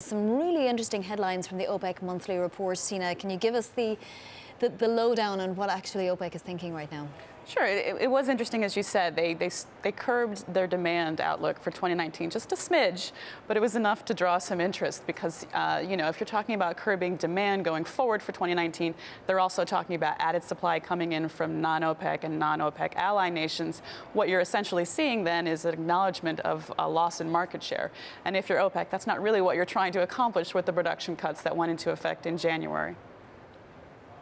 Some really interesting headlines from the OPEC monthly report. Tina, can you give us the, the, the lowdown on what actually OPEC is thinking right now? Sure. It, it, was interesting, as you said. They, they, they curbed their demand outlook for 2019 just a smidge, but it was enough to draw some interest because, uh, you know, if you're talking about curbing demand going forward for 2019, they're also talking about added supply coming in from non-OPEC and non-OPEC ally nations. What you're essentially seeing then is an acknowledgement of a loss in market share. And if you're OPEC, that's not really what you're trying to accomplish with the production cuts that went into effect in January.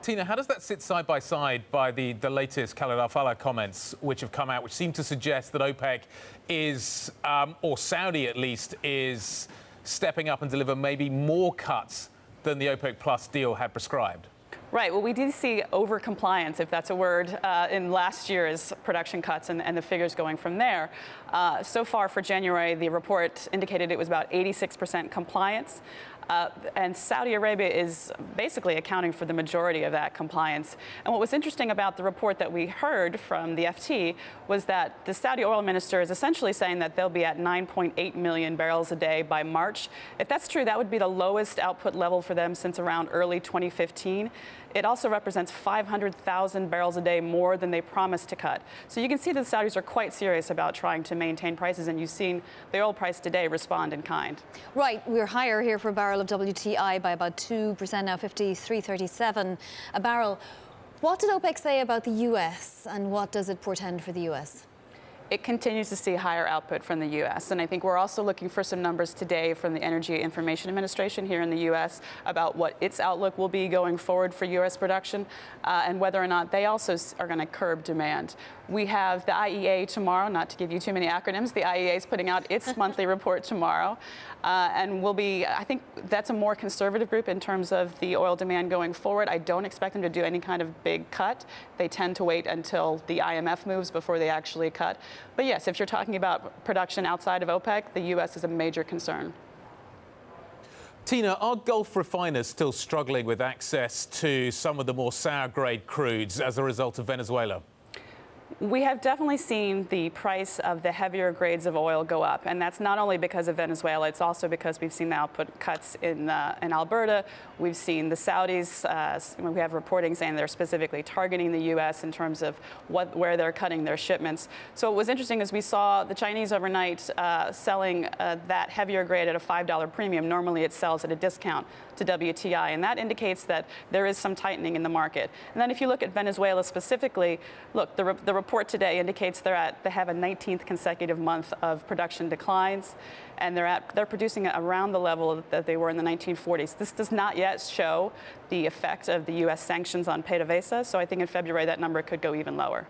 Tina, how does that sit side by side by the, the latest Khaled Al comments, which have come out, which seem to suggest that OPEC is, um, or Saudi at least, is stepping up and deliver maybe more cuts than the OPEC Plus deal had prescribed? Right. Well, we did see over-compliance, if that's a word, uh, in last year's production cuts and, and the figures going from there. Uh, so far for January, the report indicated it was about 86% compliance. Uh, and Saudi Arabia is basically accounting for the majority of that compliance. And what was interesting about the report that we heard from the FT was that the Saudi oil minister is essentially saying that they'll be at 9.8 million barrels a day by March. If that's true, that would be the lowest output level for them since around early 2015. It also represents 500,000 barrels a day more than they promised to cut. So you can see that the Saudis are quite serious about trying to maintain prices, and you've seen the oil price today respond in kind. Right, we're higher here for a barrel of WTI by about 2% now, 53.37 a barrel. What did OPEC say about the US, and what does it portend for the US? It continues to see higher output from the U.S. And I think we're also looking for some numbers today from the Energy Information Administration here in the U.S. about what its outlook will be going forward for U.S. production uh, and whether or not they also are going to curb demand. We have the IEA tomorrow, not to give you too many acronyms, the IEA is putting out its monthly report tomorrow. Uh, and will be, I think that's a more conservative group in terms of the oil demand going forward. I don't expect them to do any kind of big cut. They tend to wait until the IMF moves before they actually cut. But yes, if you're talking about production outside of OPEC, the U.S. is a major concern. Tina, are Gulf refiners still struggling with access to some of the more sour grade crudes as a result of Venezuela? We have definitely seen the price of the heavier grades of oil go up, and that's not only because of Venezuela, it's also because we've seen the output cuts in, uh, in Alberta. We've seen the Saudis, uh, we have reporting saying they're specifically targeting the U.S. in terms of what, where they're cutting their shipments. So what was interesting is we saw the Chinese overnight uh, selling uh, that heavier grade at a $5 premium. Normally it sells at a discount to WTI, and that indicates that there is some tightening in the market. And then if you look at Venezuela specifically, look, the, the report today indicates they're at they have a 19th consecutive month of production declines, and they're at they're producing around the level that they were in the 1940s. This does not yet show the effect of the U.S. sanctions on PDVSA, so I think in February that number could go even lower.